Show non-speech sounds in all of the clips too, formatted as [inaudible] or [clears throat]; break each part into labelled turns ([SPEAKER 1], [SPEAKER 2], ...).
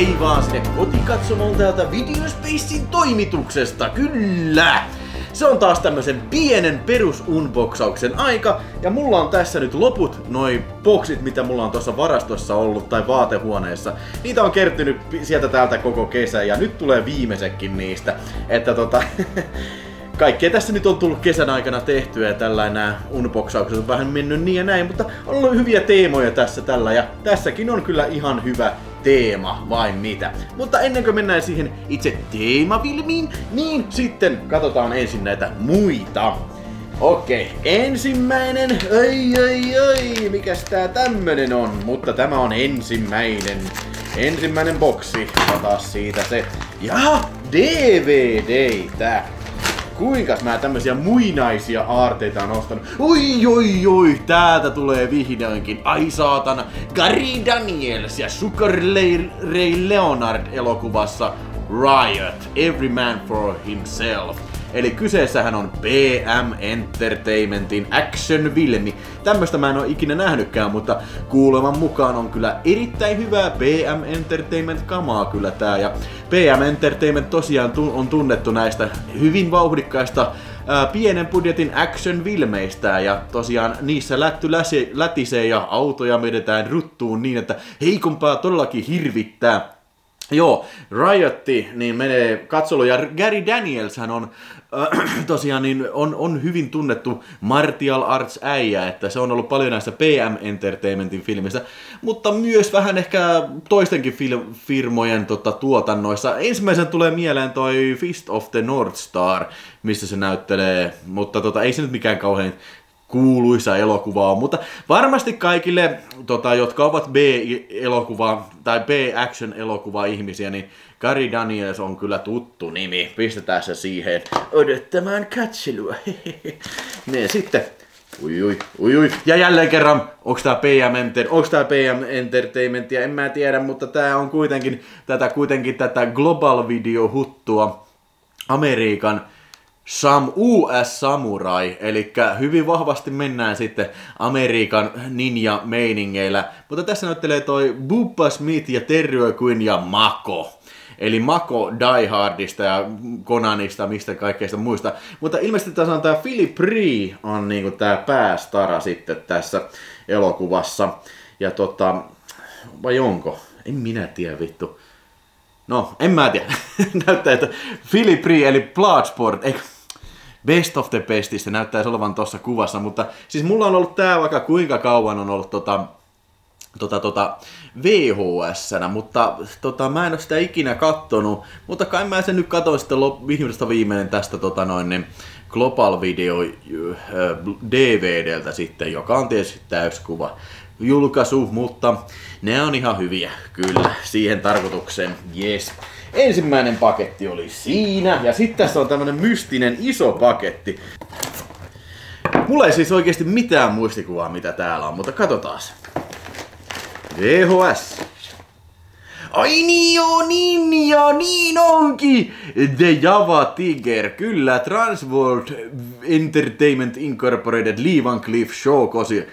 [SPEAKER 1] Tervehdei vaan sinne kotikatsomoon täältä Videospacein toimituksesta, kyllä! Se on taas tämmösen pienen perusunboxauksen aika, ja mulla on tässä nyt loput noi boksit, mitä mulla on tuossa varastossa ollut tai vaatehuoneessa. Niitä on kertynyt sieltä täältä koko kesä, ja nyt tulee viimeisekin niistä. Että tota, [laughs] kaikkea tässä nyt on tullut kesän aikana tehtyä ja tällainen nämä unboxaukset on vähän mennyt niin ja näin, mutta on ollut hyviä teemoja tässä tällä ja tässäkin on kyllä ihan hyvä teema, vai mitä. Mutta ennen kuin mennään siihen itse teemavilmiin, niin sitten katsotaan ensin näitä muita. Okei, ensimmäinen, ai ai ai, mikäs tää tämmönen on, mutta tämä on ensimmäinen, ensimmäinen boksi, taas siitä se, ja DVDtä kuinka mä tämmösiä muinaisia aarteita on ostanut. Oi, oi, oi, täältä tulee vihdoinkin. Ai saatana, Gary Daniels ja Sugar Ray Leonard elokuvassa Riot, Every Man for Himself. Eli kyseessähän on PM Entertainmentin action-filmi. Tämmöstä mä en oo ikinä nähnytkään, mutta kuuleman mukaan on kyllä erittäin hyvää PM Entertainment-kamaa kyllä tää. Ja PM Entertainment tosiaan on tunnettu näistä hyvin vauhdikkaista pienen budjetin action-filmeistä ja tosiaan niissä lätty läsi, lätisee ja autoja vedetään ruttuun niin, että heikompaa todellakin hirvittää. Joo, Riotti niin menee katselu ja Gary Daniels hän on [clears throat] tosiaan niin on, on hyvin tunnettu martial arts äijä, että se on ollut paljon näissä PM Entertainmentin filmissä, mutta myös vähän ehkä toistenkin fil- firmojen tota, tuotannoissa. Ensimmäisen tulee mieleen toi Fist of the North Star, missä se näyttelee, mutta tota, ei se nyt mikään kauhean kuuluisa elokuva on, mutta varmasti kaikille, tota, jotka ovat B-elokuva tai B-action-elokuva ihmisiä, niin Gary Daniels on kyllä tuttu nimi. Pistetään se siihen odottamaan katselua. [laughs] ne sitten Ui, ui, ui, ui. Ja jälleen kerran, onks tää PM, Enter, onks tää PM Entertainmentia, en mä tiedä, mutta tää on kuitenkin tätä, kuitenkin tätä Global Video huttua Amerikan Sam US Samurai, eli hyvin vahvasti mennään sitten Amerikan ninja-meiningeillä. Mutta tässä näyttelee toi Bubba Smith ja Terry Quinn ja Mako. Eli Mako Die Hardista ja Konanista, mistä kaikkeista muista. Mutta ilmeisesti tässä on tää Philip Ree on niinku tää päästara sitten tässä elokuvassa. Ja tota, vai onko? En minä tiedä vittu. No, en mä tiedä. [laughs] Näyttää, että Philip Ree eli Bloodsport, eikö Best of the Bestistä näyttäisi olevan tuossa kuvassa, mutta siis mulla on ollut tää vaikka kuinka kauan on ollut tota, tota, tota, vhs mutta tota, mä en ole sitä ikinä kattonut, mutta kai mä sen nyt katsoin sitten viimeistä viimeinen tästä tota, noin, niin Global Video äh, DVDltä sitten, joka on tietysti täyskuva julkaisu, mutta ne on ihan hyviä, kyllä, siihen tarkoitukseen, yes. Ensimmäinen paketti oli siinä, ja sitten tässä on tämmönen mystinen iso paketti. Mulla ei siis oikeasti mitään muistikuvaa, mitä täällä on, mutta katsotaan. VHS. Ai niin joo, niin ja niin onkin! The Java Tiger, kyllä, Transworld Entertainment Incorporated Lee Van Cliff Show kosi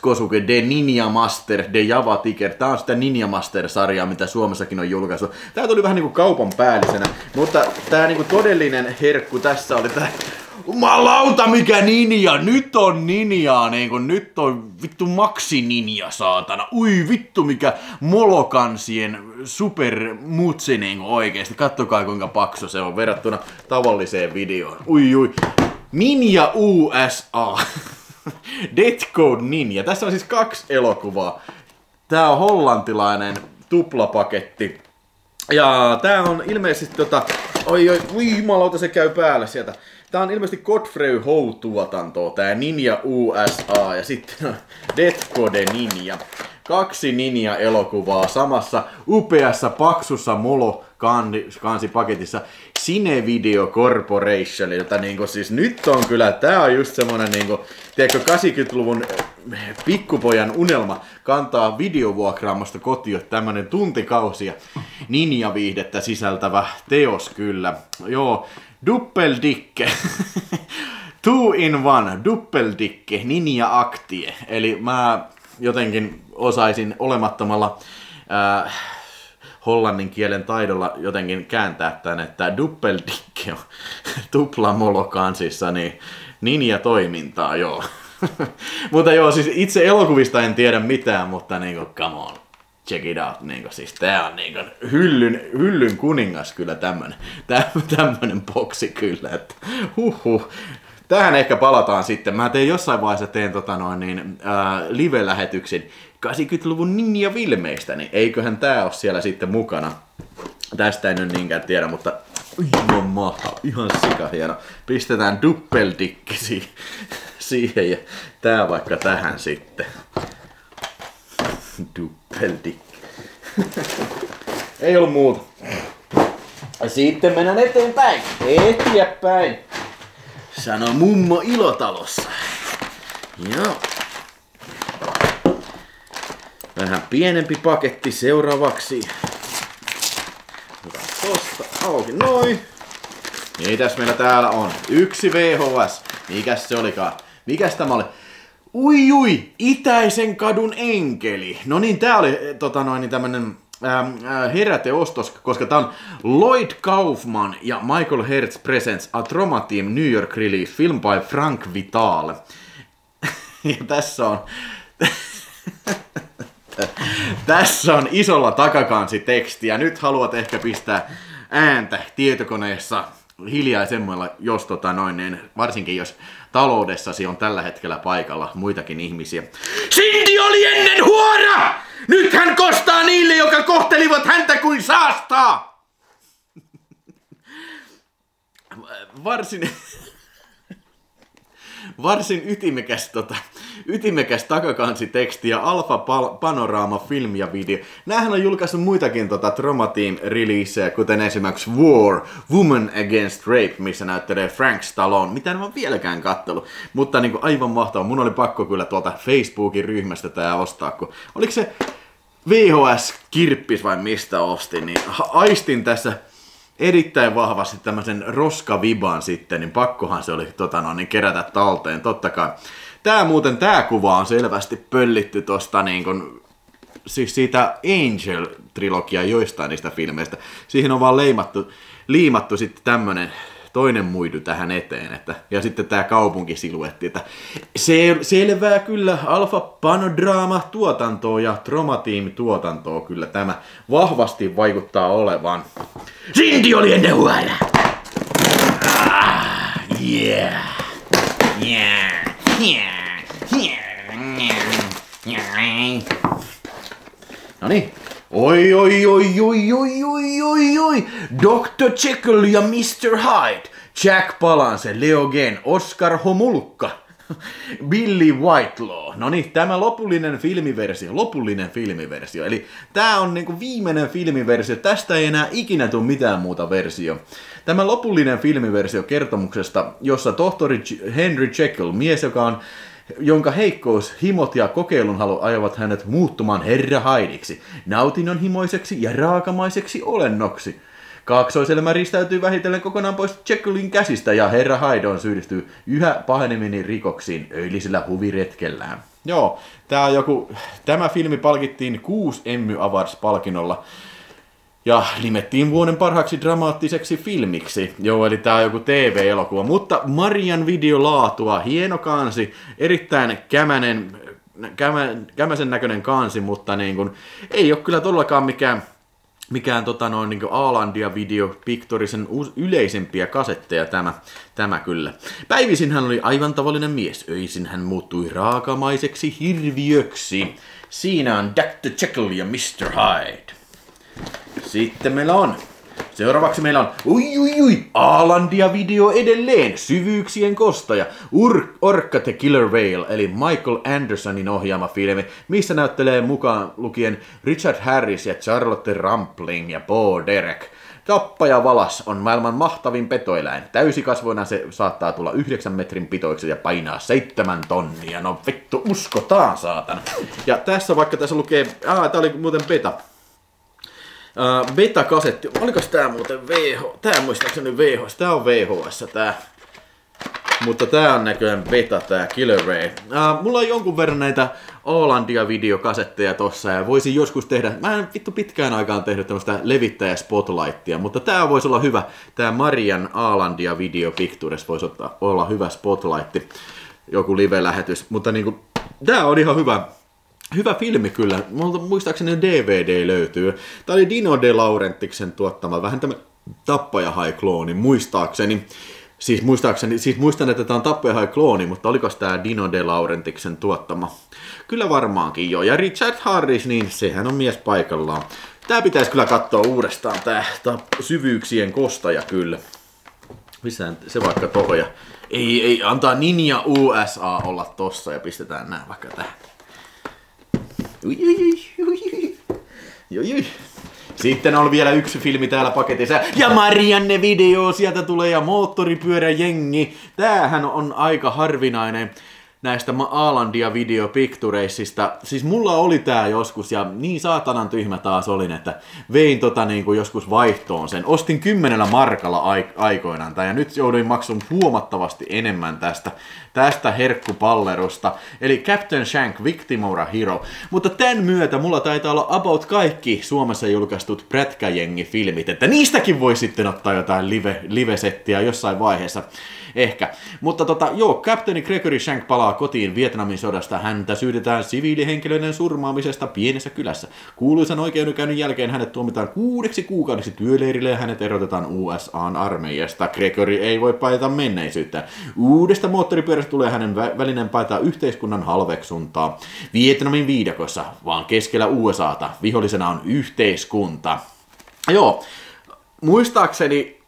[SPEAKER 1] Kosuke The Ninja Master, The Java Tiger. Tää on sitä Ninja Master-sarjaa, mitä Suomessakin on julkaisu. Tää tuli vähän niinku kaupan päällisenä, mutta tää niinku todellinen herkku tässä oli tää Jumalauta mikä ninja, nyt on ninja, niin kun nyt on vittu maksi ninja saatana. Ui vittu mikä molokansien super mutsi niin oikeesti. Kattokaa kuinka paksu se on verrattuna tavalliseen videoon. Ui ui. Ninja USA. [laughs] [laughs] Death Code Ninja. Tässä on siis kaksi elokuvaa. Tää on hollantilainen tuplapaketti. Ja tää on ilmeisesti tota... Oi oi, ui jumalauta se käy päällä sieltä. Tää on ilmeisesti Godfrey Ho-tuotantoa, tää Ninja USA ja sitten Death Code Ninja. Kaksi Ninja-elokuvaa samassa upeassa paksussa molo kansipaketissa. Cine Video Corporation, jota niinku siis nyt on kyllä, tää on just semmonen niinku, tiedätkö, 80-luvun eh, pikkupojan unelma kantaa videovuokraamasta kotiin tämmönen tuntikausia ninja-viihdettä sisältävä teos kyllä. Joo, Duppeldicke. [laughs] Two in one, Duppeldicke, Ninja Aktie. Eli mä jotenkin osaisin olemattomalla äh, hollannin kielen taidolla jotenkin kääntää tämän, että Duppeldicke on [laughs] tuplamolo kansissa, niin ninja-toimintaa, joo. [laughs] mutta joo, siis itse elokuvista en tiedä mitään, mutta niinku, come on, check it out. Niinku, siis tää on niinku hyllyn, hyllyn kuningas kyllä tämmönen, [laughs] tämmönen boksi kyllä, että huhhuh. Tähän ehkä palataan sitten. Mä teen jossain vaiheessa teen tota noin, niin, äh, live-lähetyksin 80-luvun ninja-filmeistä, niin eiköhän tää ole siellä sitten mukana. Tästä en nyt niinkään tiedä, mutta ihan mahtava, ihan sika hieno. Pistetään duppeldikki siihen ja tää vaikka tähän sitten. Duppeldikki. Ei ollut muuta. Sitten mennään eteenpäin. Eteenpäin. Sano mummo ilotalossa. Joo. Vähän pienempi paketti seuraavaksi. Otetaan tosta auki, noin. Mitäs meillä täällä on? Yksi VHS. Mikäs se olikaan? Mikäs tämä oli? Ui ui, Itäisen kadun enkeli. No niin, tää oli tota noin, niin tämmönen heräteostos, koska tämä on Lloyd Kaufman ja Michael Hertz Presents A Trauma Team New York Release, film by Frank Vital. [laughs] ja tässä on... [laughs] tässä on isolla takakansi teksti ja nyt haluat ehkä pistää ääntä tietokoneessa hiljaisemmalla, jos tota noin, niin varsinkin jos taloudessasi on tällä hetkellä paikalla muitakin ihmisiä. Cindy oli ennen huora! Nyt hän kostaa niille, jotka kohtelivat häntä kuin saastaa! Varsin varsin ytimekäs, tota, ytimekäs takakansiteksti ja Alfa Panorama film ja video. Nämähän on julkaissut muitakin tota, Trauma Team releaseja, kuten esimerkiksi War, Woman Against Rape, missä näyttelee Frank Stallone. Mitä en ole vieläkään kattellut, mutta niin kuin, aivan mahtava. Mun oli pakko kyllä tuolta Facebookin ryhmästä tää ostaa, kun oliko se VHS-kirppis vai mistä ostin, niin aistin tässä erittäin vahvasti tämmöisen roskaviban sitten, niin pakkohan se oli tota no, niin kerätä talteen, totta kai. Tää muuten, tää kuva on selvästi pöllitty tosta niin kun, siis siitä Angel-trilogia joistain niistä filmeistä. Siihen on vaan leimattu, liimattu sitten tämmönen toinen muidu tähän eteen. Että, ja sitten tämä kaupunkisiluetti. Että se, selvää kyllä Alfa Panodraama tuotantoa ja Troma tuotantoa kyllä tämä vahvasti vaikuttaa olevan. Sinti oli ennen huolella! Ah, yeah. Yeah. Yeah. Yeah. Yeah. No niin, Oi, oi, oi, oi, oi, oi, oi, oi, Dr. Jekyll ja Mr. Hyde, Jack Palance, Leo Gen, Oscar Homulkka, [laughs] Billy Whitelaw. No niin, tämä lopullinen filmiversio, lopullinen filmiversio. Eli tämä on niinku viimeinen filmiversio, tästä ei enää ikinä tule mitään muuta versio. Tämä lopullinen filmiversio kertomuksesta, jossa tohtori Henry Jekyll, mies joka on jonka heikkous, himot ja kokeilun halu ajavat hänet muuttumaan herra Haidiksi, nautinnonhimoiseksi ja raakamaiseksi olennoksi. Kaksoiselämä ristäytyy vähitellen kokonaan pois Jekyllin käsistä ja herra Haidon syyllistyy yhä pahenemmin rikoksiin öilisellä huviretkellään. Joo, tää joku, tämä filmi palkittiin kuusi Emmy Awards-palkinnolla ja nimettiin vuoden parhaaksi dramaattiseksi filmiksi. Joo, eli tää on joku TV-elokuva. Mutta Marian videolaatua, hieno kansi, erittäin kämänen, kämä, kämäsen näköinen kansi, mutta niin kun, ei ole kyllä todellakaan mikään mikään tota noin niin Aalandia Video Pictorisen yleisempiä kasetteja tämä, tämä kyllä. Päivisin hän oli aivan tavallinen mies, öisin hän muuttui raakamaiseksi hirviöksi. Siinä on Dr. Jekyll ja Mr. Hyde. Sitten meillä on Seuraavaksi meillä on ui ui ui, Aalandia video edelleen, syvyyksien kostaja, Ur- Orca the Killer Whale, eli Michael Andersonin ohjaama filmi, missä näyttelee mukaan lukien Richard Harris ja Charlotte Rampling ja Paul Derek. Tappaja Valas on maailman mahtavin petoeläin. Täysikasvoina se saattaa tulla 9 metrin pitoiksi ja painaa 7 tonnia. No vittu, uskotaan saatana. Ja tässä vaikka tässä lukee, ah, tää oli muuten beta. Uh, beta-kasetti. Oliko tää muuten VH? Tää muistaakseni VHS. Tää on VHS tää. Mutta tää on näköjään beta, tää Killer Ray. Uh, mulla on jonkun verran näitä Oolandia videokasetteja tossa ja voisin joskus tehdä, mä en vittu pitkään aikaan tehnyt tämmöstä levittäjä spotlightia, mutta tää voisi olla hyvä, tää Marian Aalandia Video Pictures voisi olla hyvä spotlighti, joku live-lähetys, mutta niinku, tää on ihan hyvä, Hyvä filmi kyllä. Multa muistaakseni DVD löytyy. Tämä oli Dino De Laurentiksen tuottama, vähän tämä tappaja-hai-klooni, muistaakseni. Siis, muistaakseni, siis muistan, että tämä on tappaja klooni, mutta oliko tämä Dino De Laurentiksen tuottama? Kyllä varmaankin jo. Ja Richard Harris, niin sehän on mies paikallaan. Tää pitäisi kyllä katsoa uudestaan, tää, tää syvyyksien kostaja kyllä. Missä se vaikka tohon ja... Ei, ei, antaa Ninja USA olla tossa ja pistetään nää vaikka tähän. Ui, ui, ui, ui, ui. Sitten on vielä yksi filmi täällä paketissa. Ja Marianne video sieltä tulee ja moottoripyöräjengi. Tämähän on aika harvinainen näistä Aalandia Video Picturesista. Siis mulla oli tää joskus ja niin saatanan tyhmä taas olin, että vein tota niin kuin joskus vaihtoon sen. Ostin kymmenellä markalla aikoinaan tää ja nyt jouduin maksun huomattavasti enemmän tästä, tästä herkkupallerusta. Eli Captain Shank Victimora Hero. Mutta tämän myötä mulla taitaa olla about kaikki Suomessa julkaistut prätkäjengi-filmit, että niistäkin voi sitten ottaa jotain live, live-settiä jossain vaiheessa ehkä. Mutta tota, joo, kapteeni Gregory Shank palaa kotiin Vietnamin sodasta. Häntä syytetään siviilihenkilöiden surmaamisesta pienessä kylässä. Kuuluisan oikeudenkäynnin jälkeen hänet tuomitaan kuudeksi kuukaudeksi työleirille ja hänet erotetaan USAn armeijasta. Gregory ei voi paita menneisyyttä. Uudesta moottoripyörästä tulee hänen vä- välinen paitaa yhteiskunnan halveksuntaa. Vietnamin viidakossa, vaan keskellä USAta. Vihollisena on yhteiskunta. Joo, muistaakseni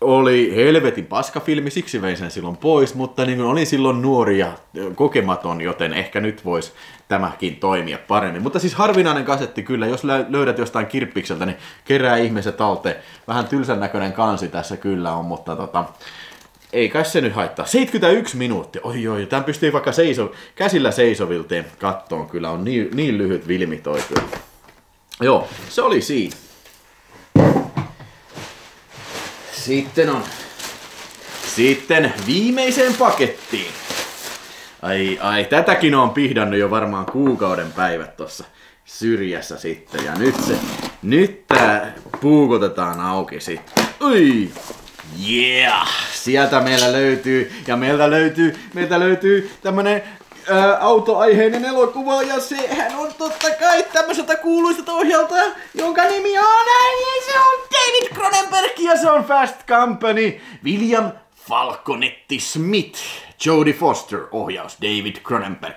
[SPEAKER 1] oli helvetin paskafilmi, siksi vein sen silloin pois, mutta niin olin silloin nuori ja kokematon, joten ehkä nyt voisi tämäkin toimia paremmin. Mutta siis harvinainen kasetti kyllä, jos löydät jostain kirppikseltä, niin kerää ihmiset talteen. Vähän tylsän näköinen kansi tässä kyllä on, mutta tota, ei kai se nyt haittaa. 71 minuuttia. Oi oi, tämän pystyy vaikka seiso, käsillä seisovilteen kattoon. Kyllä on niin, niin lyhyt vilmi toi kyllä. Joo, se oli siinä. Sitten on... Sitten viimeiseen pakettiin. Ai, ai, tätäkin on pihdannut jo varmaan kuukauden päivät tossa syrjässä sitten. Ja nyt se, nyt tää puukotetaan auki sitten. Ui! Yeah! Sieltä meillä löytyy, ja meiltä löytyy, meiltä löytyy tämmönen ää, autoaiheinen elokuva, ja sehän on totta kai tämmöiseltä kuuluiselta ohjalta, jonka nimi on, niin se on David Cronenberg, ja se on Fast Company, William Falconetti Smith, Jodie Foster, ohjaus David Cronenberg.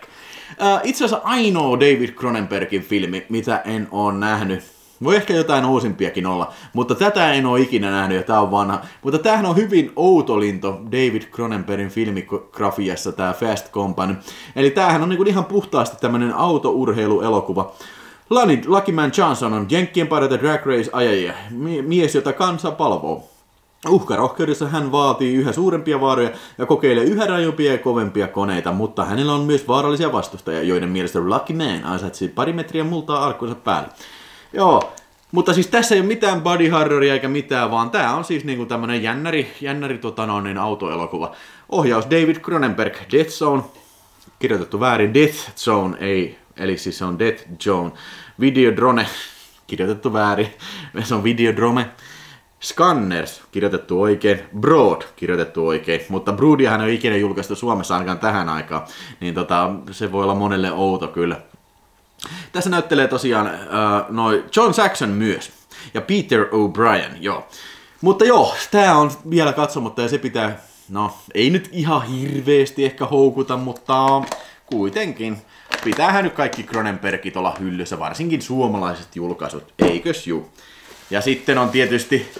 [SPEAKER 1] Ää, itse asiassa ainoa David Cronenbergin filmi, mitä en oo nähnyt, voi ehkä jotain uusimpiakin olla, mutta tätä en ole ikinä nähnyt ja tää on vanha. Mutta tämähän on hyvin outolinto David Cronenbergin filmigrafiassa, tää Fast Company. Eli tämähän on niinku ihan puhtaasti tämmönen autourheiluelokuva. Lucky Man Johnson on Jenkkien parhaita drag race ajajia, mies, jota kansa palvoo. Uhkarohkeudessa hän vaatii yhä suurempia vaaroja ja kokeilee yhä rajumpia ja kovempia koneita, mutta hänellä on myös vaarallisia vastustajia, joiden mielestä Lucky Man ansaitsi pari metriä multaa arkkunsa päälle. Joo, mutta siis tässä ei ole mitään body horroria eikä mitään, vaan tämä on siis niinku tämmönen jännäri, jännäri tota noin, niin autoelokuva. Ohjaus David Cronenberg, Death Zone, kirjoitettu väärin, Death Zone, ei, eli siis se on Death Zone. Videodrone, [laughs] kirjoitettu väärin, [laughs] se on Videodrome. Scanners, kirjoitettu oikein. Broad, kirjoitettu oikein. Mutta Broodia ei ole ikinä julkaistu Suomessa ainakaan tähän aikaan. Niin tota, se voi olla monelle outo kyllä. Tässä näyttelee tosiaan uh, noi John Saxon myös. Ja Peter O'Brien, joo. Mutta joo, tää on vielä katsomatta ja se pitää, no ei nyt ihan hirveesti ehkä houkuta, mutta kuitenkin. Pitäähän nyt kaikki Cronenbergit olla hyllyssä, varsinkin suomalaiset julkaisut, eikös juu? Ja sitten on tietysti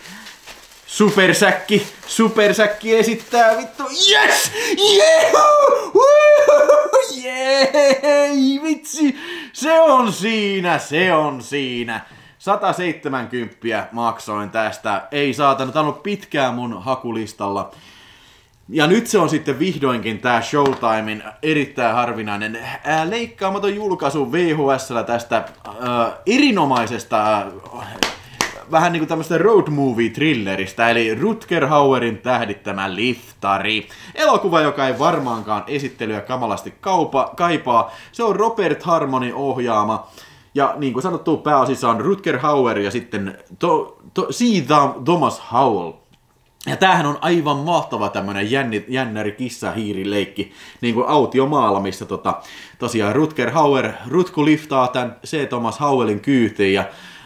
[SPEAKER 1] Supersäkki, Supersäkki esittää vittu, yes! Yeah! Jei, vitsi! Se on siinä, se on siinä. 170 maksoin tästä. Ei saatana, tää on ollut pitkään mun hakulistalla. Ja nyt se on sitten vihdoinkin tää Showtimein erittäin harvinainen ää, leikkaamaton julkaisu VHS tästä ää, erinomaisesta vähän niinku tämmöistä road movie thrilleristä, eli Rutger Hauerin tähdittämä Liftari. Elokuva, joka ei varmaankaan esittelyä kamalasti kaupa, kaipaa. Se on Robert Harmonin ohjaama. Ja niin kuin sanottu, pääosissa on Rutger Hauer ja sitten to, to. Thomas Howell. Ja tämähän on aivan mahtava tämmönen jänni, jännäri kissa-hiirileikki, niin kuin autiomaalla, missä tota, tosiaan Rutger Hauer, Rutku liftaa tämän C. Thomas Howellin kyytiin ja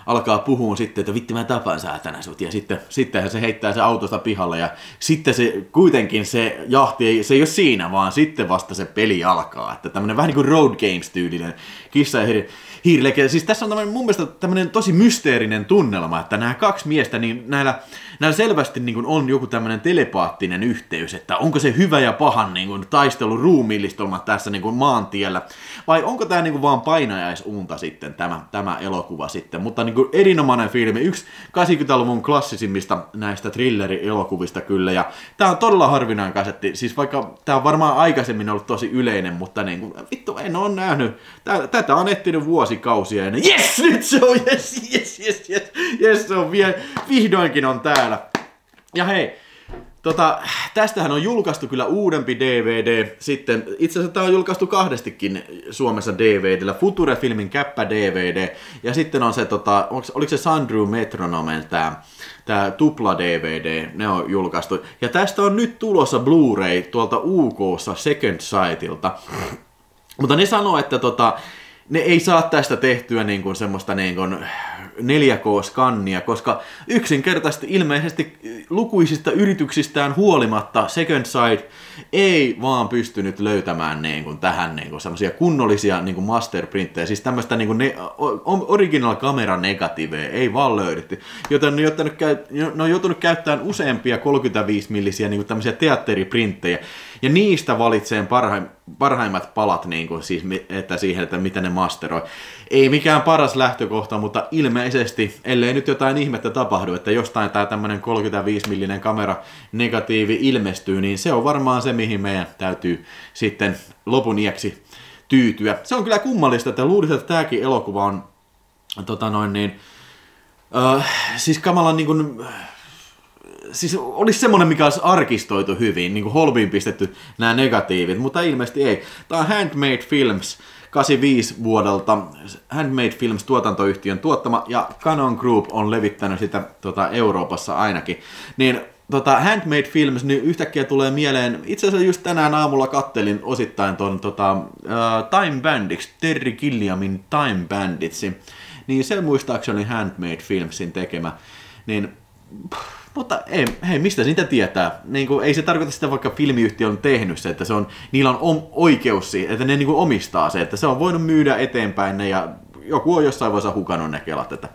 [SPEAKER 1] alkaa puhua sitten, että vitti mä tapaan saatana sut. Ja sitten, sittenhän se heittää se autosta pihalle ja sitten se kuitenkin se jahti, ei, se ei ole siinä, vaan sitten vasta se peli alkaa. Että tämmönen vähän niin kuin Road Games-tyylinen kissa ja hiirileikki. Siis tässä on tämmönen, mun mielestä tämmönen tosi mysteerinen tunnelma, että nämä kaksi miestä, niin näillä näillä selvästi niin kuin on joku tämmöinen telepaattinen yhteys, että onko se hyvä ja pahan niin kuin, taistelu ruumiillistelma tässä niin kuin maantiellä, vai onko tämä niin kuin vaan painajaisunta sitten tämä, tämä elokuva sitten, mutta niin kuin erinomainen filmi, yksi 80-luvun klassisimmista näistä thriller-elokuvista kyllä, ja tämä on todella harvinainen kasetti, siis vaikka tämä on varmaan aikaisemmin ollut tosi yleinen, mutta niin kuin, vittu en ole nähnyt, tätä on etsinyt vuosikausia ennen, yes, nyt se on, yes, yes, yes, yes, yes, se on vielä, vihdoinkin on tää täällä. Ja hei, Tota, tästähän on julkaistu kyllä uudempi DVD. Sitten itse asiassa tämä on julkaistu kahdestikin Suomessa DVDllä. Future-filmin käppä DVD. Ja sitten on se, tota, oliko se Sandrew Metronomen tämä tää tupla DVD, ne on julkaistu. Ja tästä on nyt tulossa Blu-ray tuolta UKssa Second Sight'ilta. Mutta ne sanoo, että tota, ne ei saa tästä tehtyä niin kuin semmoista niin kuin 4K-skannia, koska yksinkertaisesti ilmeisesti lukuisista yrityksistään huolimatta Second Sight ei vaan pystynyt löytämään niin kuin tähän niin kuin semmoisia kunnollisia niin kuin masterprinttejä, siis tämmöistä niin kuin ne, original kamera negatiiveja ei vaan löydetty, joten ne, on käy, ne on joutunut käyttämään useampia 35 millisiä niin kuin tämmöisiä teatteriprinttejä, ja niistä valitseen parhaim, parhaimmat palat, niin kuin siis, että siihen, että miten ne masteroi. Ei mikään paras lähtökohta, mutta ilmeisesti, ellei nyt jotain ihmettä tapahdu, että jostain tämä tämmöinen 35 millinen kamera negatiivi ilmestyy, niin se on varmaan se, mihin meidän täytyy sitten lopun iäksi tyytyä. Se on kyllä kummallista, että luulisin, että tämäkin elokuva on tota noin niin, uh, siis kamalan niin kuin, siis olisi semmoinen, mikä olisi arkistoitu hyvin, niin kuin holviin pistetty nämä negatiivit, mutta ilmeisesti ei. Tämä on Handmade Films 85 vuodelta, Handmade Films tuotantoyhtiön tuottama, ja Canon Group on levittänyt sitä tota, Euroopassa ainakin. Niin tota, Handmade Films, niin yhtäkkiä tulee mieleen, itse asiassa just tänään aamulla kattelin osittain ton tota, uh, Time Bandits, Terry Gilliamin Time Banditsin, niin se muistaakseni Handmade Filmsin tekemä, niin pff, mutta ei, hei, mistä sitä tietää? Niin kuin, ei se tarkoita sitä, vaikka filmiyhtiö on tehnyt se, että se on, niillä on om, oikeus siihen, että ne niin kuin omistaa se, että se on voinut myydä eteenpäin ne ja joku on jossain vaiheessa hukannut ne kelat, että,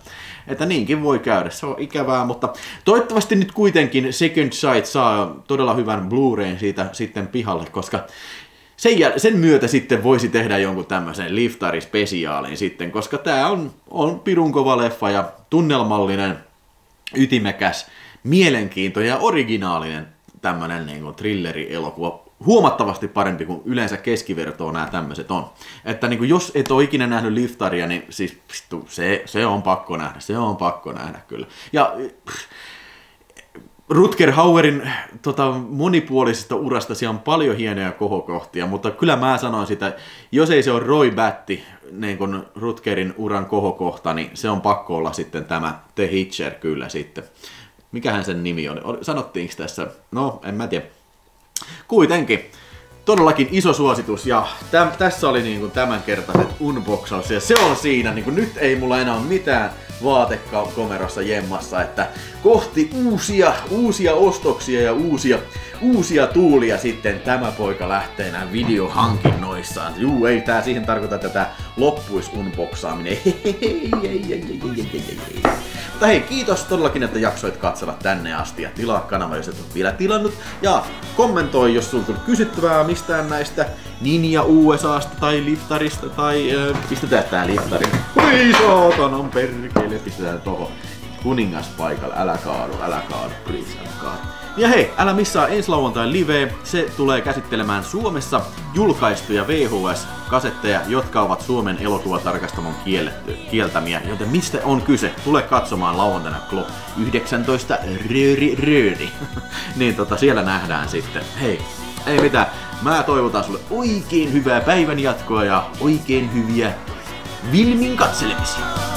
[SPEAKER 1] että niinkin voi käydä, se on ikävää, mutta toivottavasti nyt kuitenkin Second Sight saa todella hyvän Blu-rayn siitä sitten pihalle, koska sen, jäl- sen myötä sitten voisi tehdä jonkun tämmöisen liftari-spesiaalin sitten, koska tämä on, on pirun kova leffa ja tunnelmallinen, ytimekäs, mielenkiintoinen ja originaalinen tämmönen niin thrilleri-elokuva. Huomattavasti parempi kuin yleensä keskivertoa nämä tämmöiset on. Että niin kuin, jos et ole ikinä nähnyt Liftaria, niin siis se, se on pakko nähdä. Se on pakko nähdä kyllä. Ja pff, Rutger Hauerin tota, monipuolisesta urasta siellä on paljon hienoja kohokohtia, mutta kyllä mä sanoin sitä, jos ei se ole Roy Batti, niin kuin Rutgerin uran kohokohta, niin se on pakko olla sitten tämä The Hitcher kyllä sitten. Mikähän sen nimi on? Sanottiinko tässä? No, en mä tiedä. Kuitenkin, todellakin iso suositus ja täm, tässä oli niinku tämänkertaiset unboxaus ja se on siinä, niinku nyt ei mulla enää ole mitään vaatekomerossa jemmassa, että kohti uusia, uusia ostoksia ja uusia, uusia tuulia sitten tämä poika lähtee näin videohankinnoissaan. Juu, ei tää siihen tarkoita, että tää loppuis unboxaaminen. Mutta hei, kiitos todellakin, että jaksoit katsella tänne asti ja tilaa kanava, jos et ole vielä tilannut. Ja kommentoi, jos sulta on kysyttävää mistään näistä Ninja USAsta tai Liftarista tai äh, pistetään tää Liftari. Hui saatanan perkele, pistetään toho kuningaspaikalle. Älä kaadu, älä kaadu, please, älä kaadu. Ja hei, älä missaa ensi lauantain live. Se tulee käsittelemään Suomessa julkaistuja VHS-kasetteja, jotka ovat Suomen elokuvatarkastamon kielletty, kieltämiä. Joten mistä on kyse? Tule katsomaan lauantaina klo 19 rööri rööri. [laughs] niin tota, siellä nähdään sitten. Hei, ei mitään. Mä toivotan sulle oikein hyvää päivän jatkoa ja oikein hyviä Vilmin katselemisia.